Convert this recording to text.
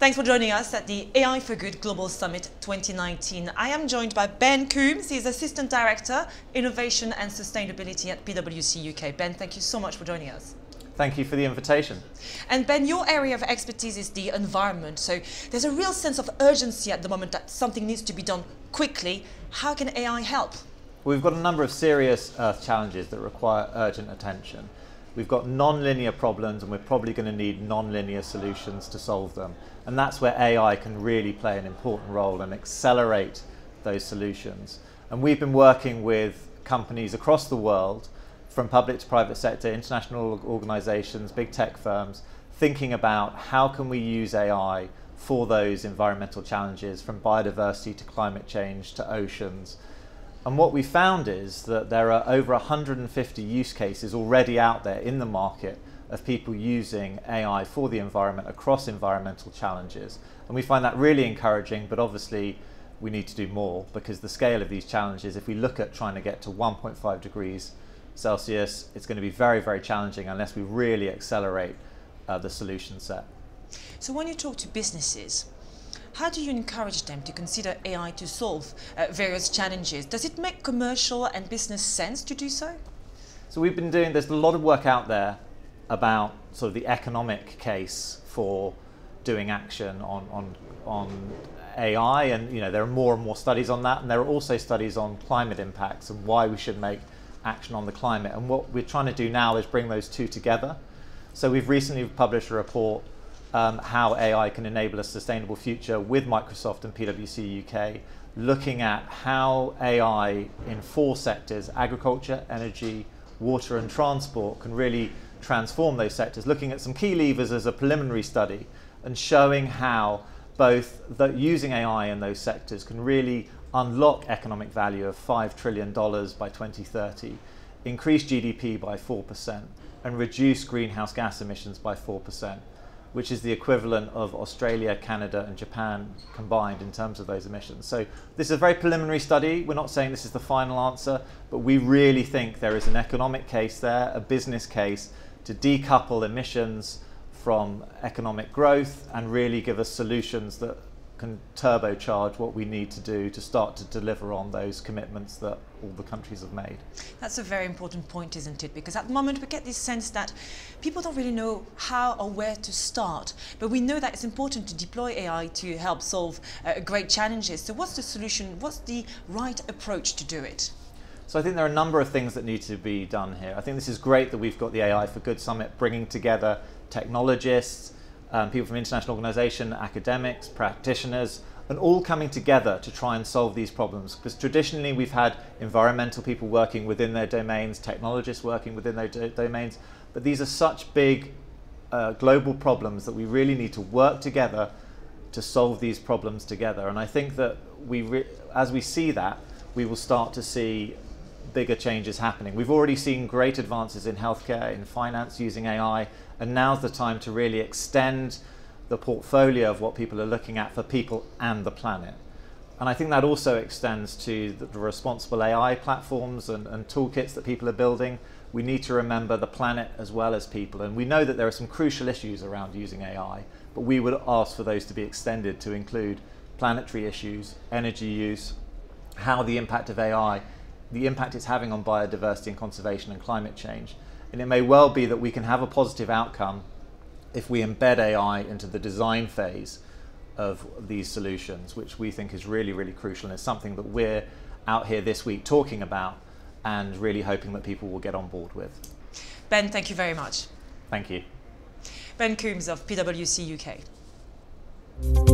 Thanks for joining us at the AI for Good Global Summit 2019. I am joined by Ben Combes. He's Assistant Director, Innovation and Sustainability at PwC UK. Ben, thank you so much for joining us. Thank you for the invitation. And Ben, your area of expertise is the environment. So there's a real sense of urgency at the moment that something needs to be done quickly. How can AI help? We've got a number of serious Earth challenges that require urgent attention. We've got non-linear problems and we're probably going to need non-linear solutions to solve them. And that's where AI can really play an important role and accelerate those solutions. And we've been working with companies across the world, from public to private sector, international organizations, big tech firms, thinking about how can we use AI for those environmental challenges, from biodiversity to climate change to oceans. And what we found is that there are over 150 use cases already out there in the market of people using AI for the environment across environmental challenges. And we find that really encouraging, but obviously we need to do more because the scale of these challenges, if we look at trying to get to 1.5 degrees Celsius, it's going to be very, very challenging unless we really accelerate uh, the solution set. So when you talk to businesses, how do you encourage them to consider AI to solve uh, various challenges? Does it make commercial and business sense to do so? So we've been doing, there's a lot of work out there about sort of the economic case for doing action on, on, on AI and you know there are more and more studies on that and there are also studies on climate impacts and why we should make action on the climate and what we're trying to do now is bring those two together. So we've recently published a report um, how AI can enable a sustainable future with Microsoft and PwC UK looking at how AI in four sectors agriculture, energy, water and transport can really transform those sectors, looking at some key levers as a preliminary study and showing how both using AI in those sectors can really unlock economic value of $5 trillion by 2030, increase GDP by 4%, and reduce greenhouse gas emissions by 4%, which is the equivalent of Australia, Canada, and Japan combined in terms of those emissions. So, this is a very preliminary study. We're not saying this is the final answer, but we really think there is an economic case there, a business case to decouple emissions from economic growth and really give us solutions that can turbocharge what we need to do to start to deliver on those commitments that all the countries have made. That's a very important point, isn't it? Because at the moment we get this sense that people don't really know how or where to start, but we know that it's important to deploy AI to help solve uh, great challenges. So what's the solution? What's the right approach to do it? So I think there are a number of things that need to be done here. I think this is great that we've got the AI for Good Summit bringing together technologists, um, people from international organization, academics, practitioners, and all coming together to try and solve these problems. Because traditionally we've had environmental people working within their domains, technologists working within their do domains, but these are such big uh, global problems that we really need to work together to solve these problems together. And I think that we, as we see that, we will start to see bigger changes happening. We've already seen great advances in healthcare, in finance using AI, and now's the time to really extend the portfolio of what people are looking at for people and the planet. And I think that also extends to the, responsible AI platforms and, and toolkits that people are building. We need to remember the planet as well as people. And we know that there are some crucial issues around using AI, but we would ask for those to be extended to include planetary issues, energy use, how the impact of AI the impact it's having on biodiversity and conservation and climate change. And it may well be that we can have a positive outcome if we embed AI into the design phase of these solutions, which we think is really, really crucial and is something that we're out here this week talking about and really hoping that people will get on board with. Ben, thank you very much. Thank you. Ben Combes of PwC UK.